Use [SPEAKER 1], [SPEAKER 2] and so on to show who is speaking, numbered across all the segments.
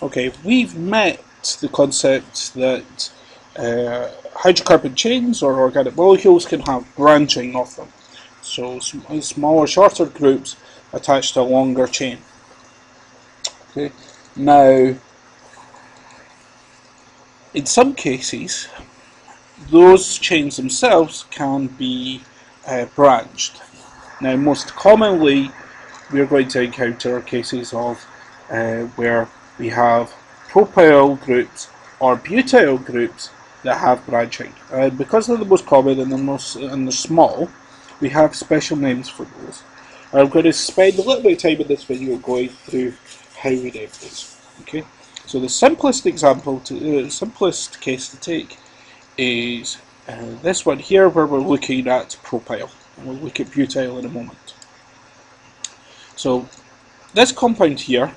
[SPEAKER 1] Okay, we've met the concept that uh, hydrocarbon chains or organic molecules can have branching of them. So sm smaller, shorter groups attached to a longer chain. Okay, now in some cases, those chains themselves can be uh, branched. Now, most commonly, we're going to encounter cases of uh, where we have propyl groups or butyl groups that have branching. And because they're the most common and the most and they're small, we have special names for those. I'm going to spend a little bit of time in this video going through how we name these. Okay, so the simplest example, to uh, simplest case to take is uh, this one here, where we're looking at propyl, and we'll look at butyl in a moment. So this compound here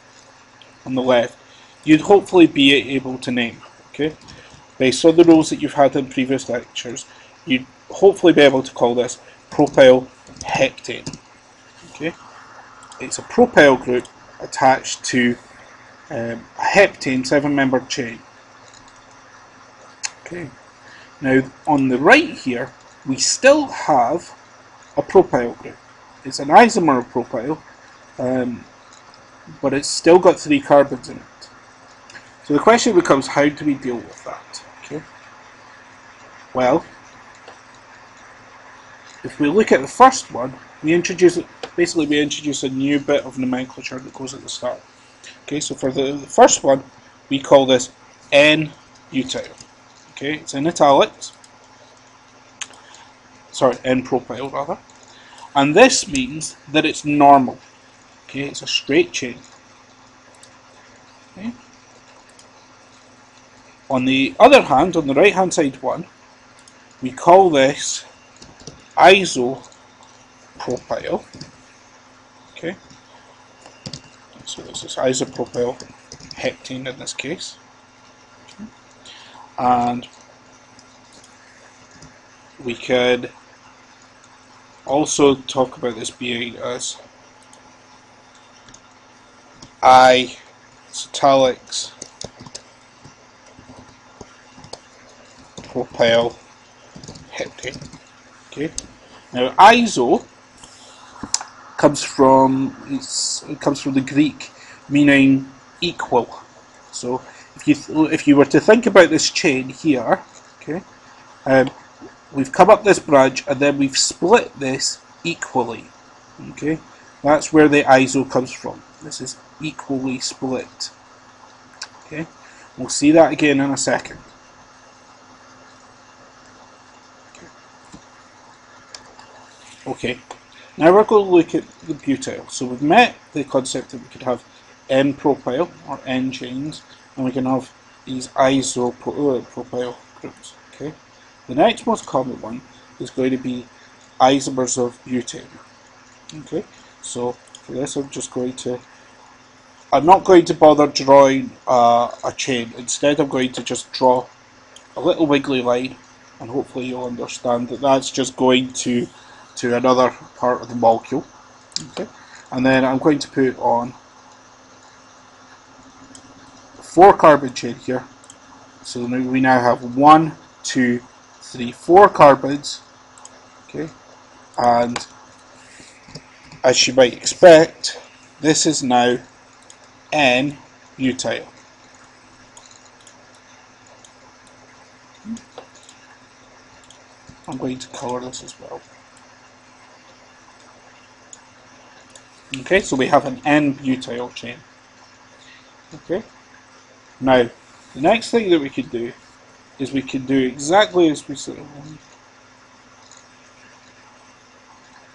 [SPEAKER 1] on the left, you'd hopefully be able to name. Okay, based on the rules that you've had in previous lectures, you'd hopefully be able to call this propyl heptane. Okay, it's a propyl group attached to um, a heptane seven-membered chain. Okay, now on the right here, we still have a propyl group. It's an isomer of propyl, um, but it's still got three carbons in it. So the question becomes, how do we deal with that? Okay. Well, if we look at the first one, we introduce basically we introduce a new bit of nomenclature that goes at the start. Okay, so for the, the first one, we call this N-butyl. Okay, it's in italics. Sorry, N-propyl rather. And this means that it's normal. Okay, it's a straight chain. Okay. On the other hand, on the right hand side one, we call this isopropyl. Okay, so this is isopropyl heptane in this case. Okay. And we could also talk about this being as I italics propyl heptane. Okay. Now iso comes from it comes from the Greek meaning equal. So if you if you were to think about this chain here, okay, um, we've come up this branch and then we've split this equally. Okay, that's where the iso comes from. This is equally split. Okay, we'll see that again in a second. Okay, now we're going to look at the butyl. So we've met the concept that we could have N-propyl or N chains, and we can have these isopropyl uh, groups. Okay, the next most common one is going to be isomers of butane. Okay, so for this I'm just going to I'm not going to bother drawing uh, a chain. Instead I'm going to just draw a little wiggly line and hopefully you'll understand that that's just going to to another part of the molecule. Okay, and then I'm going to put on four carbon chain here. So we now have one, two, three, four carbons. Okay, and as you might expect, this is now N-butyl. I'm going to colour this as well. Okay, so we have an N-butyl chain. Okay, now the next thing that we could do is we could do exactly as we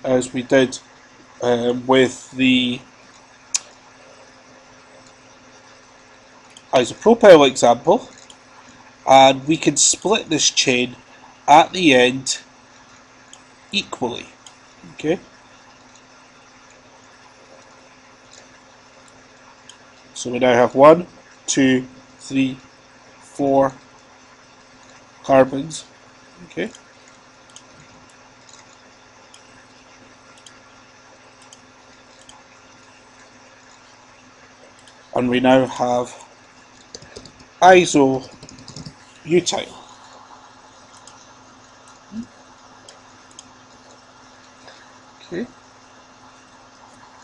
[SPEAKER 1] as we did um, with the isopropyl example and we can split this chain at the end equally okay? So we now have one two three four carbons okay and we now have isobutyl. Okay.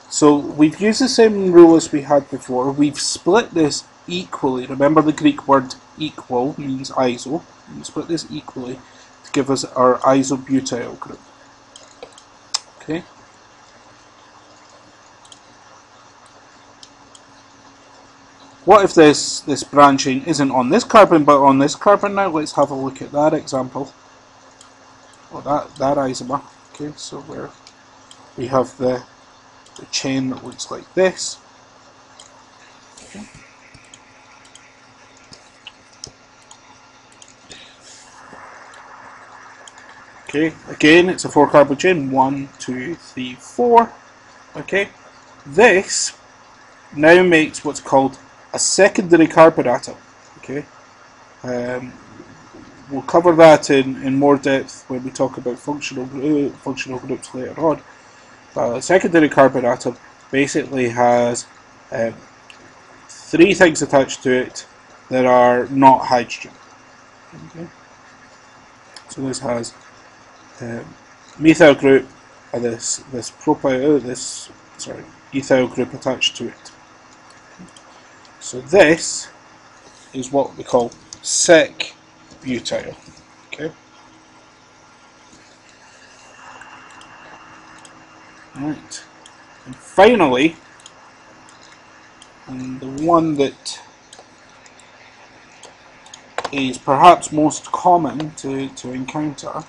[SPEAKER 1] So we've used the same rule as we had before. We've split this equally. Remember the Greek word equal means iso. We split this equally to give us our isobutyl group. Okay. What if this, this branching isn't on this carbon but on this carbon now? Let's have a look at that example. Or that, that isomer. Okay, so where we have the, the chain that looks like this. Okay. Okay, again, it's a four carbon chain. One, two, three, four. Okay, this now makes what's called a secondary carbon atom. Okay, um, we'll cover that in, in more depth when we talk about functional uh, functional groups later on. But a secondary carbon atom basically has um, three things attached to it that are not hydrogen. Okay. So this has um, methyl group and this this propyl this sorry ethyl group attached to it. So this is what we call sec butyl. Okay. Right. And finally, and the one that is perhaps most common to, to encounter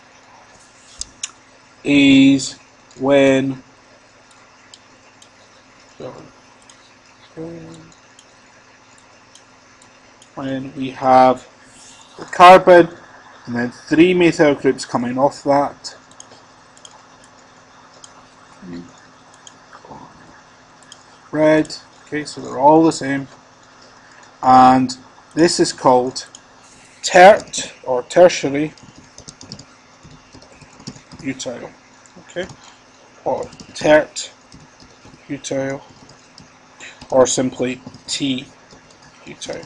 [SPEAKER 1] is when when we have the carbon and then three methyl groups coming off that. Red okay so they're all the same. And this is called tert or tertiary butyl, okay, or tert butyl, or simply T butyl.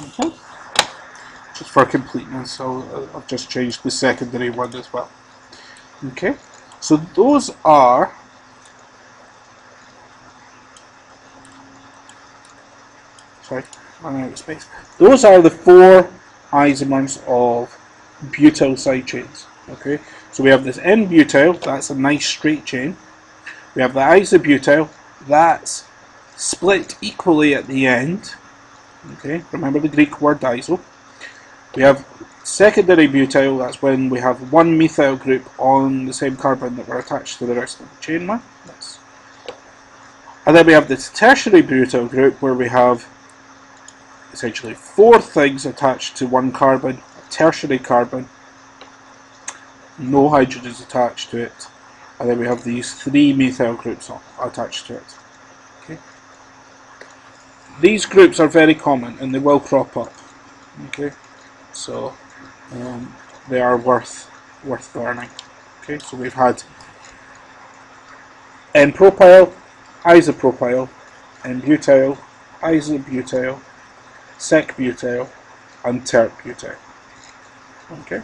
[SPEAKER 1] Okay just for completeness, so uh, I've just changed the secondary one as well. Okay, so those are sorry, running out of space. Those are the four isomers of butyl side chains. Okay, so we have this N-butyl, that's a nice straight chain. We have the isobutyl, that's split equally at the end. Okay, remember the Greek word iso. We have secondary butyl, that's when we have one methyl group on the same carbon that were attached to the rest of the chain one. That's and then we have this tertiary butyl group where we have essentially four things attached to one carbon, a tertiary carbon, no hydrogens attached to it, and then we have these three methyl groups attached to it. These groups are very common and they will crop up. Okay so um, they are worth worth learning. Okay, so we've had N-propyl, isopropyl, N-butyl, isobutyl, sec-butyl, and tert-butyl. Okay.